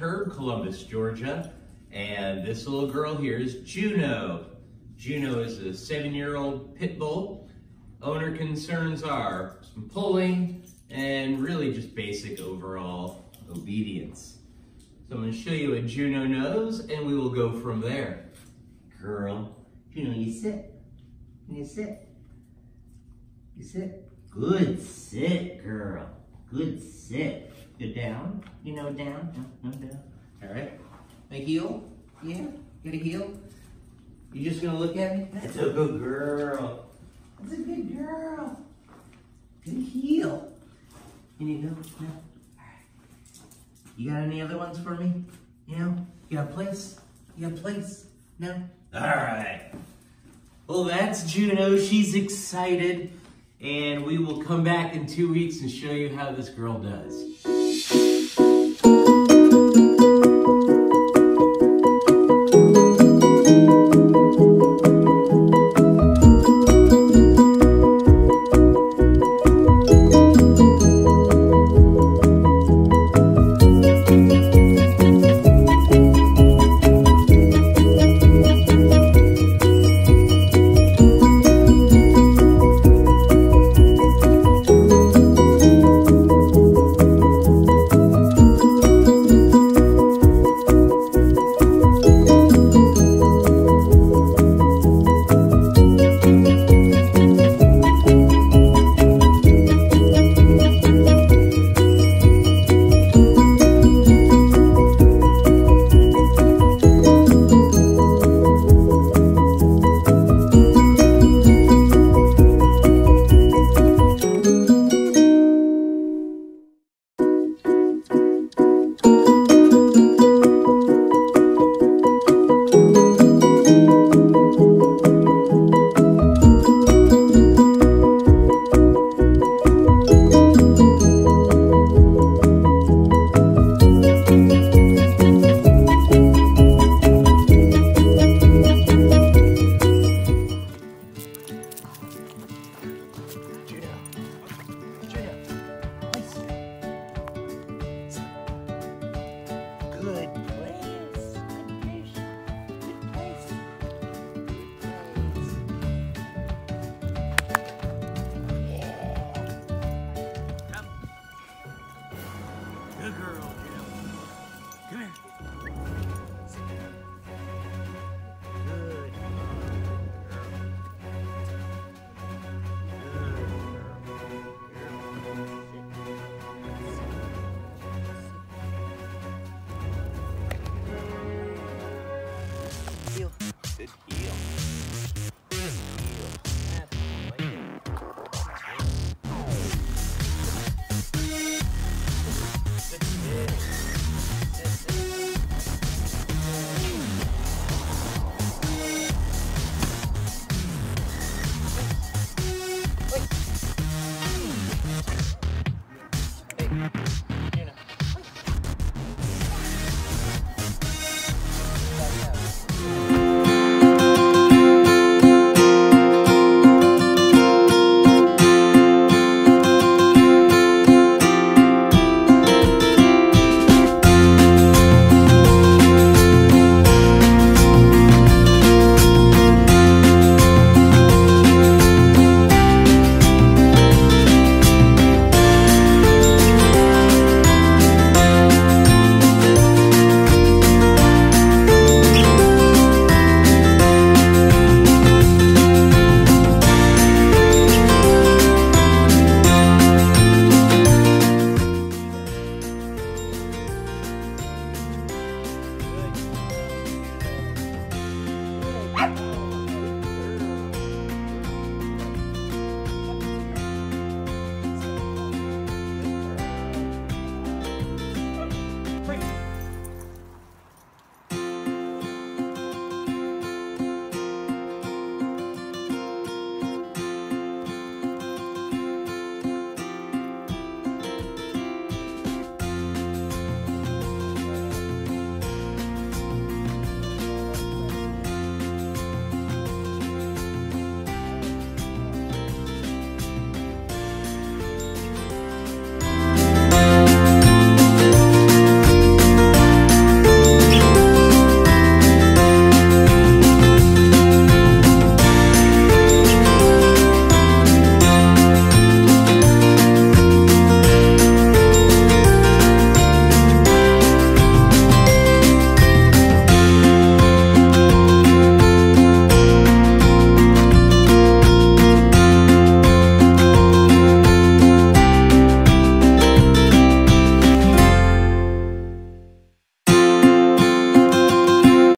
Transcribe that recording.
Herb, Columbus, Georgia, and this little girl here is Juno. Juno is a seven-year-old pit bull. Owner concerns are some pulling and really just basic overall obedience. So I'm going to show you what Juno knows, and we will go from there. Girl, Juno, you sit. You sit. You sit. Good sit, girl. Good sit. Good down. You know down. No, no down. All right. A heel. Yeah. Get a heel. You just gonna look at me? That's a good girl. That's a good girl. Good heel. You need no? No. All right. You got any other ones for me? You know? You got a place? You got a place? No? All right. Well, that's Juno. She's excited. And we will come back in two weeks and show you how this girl does.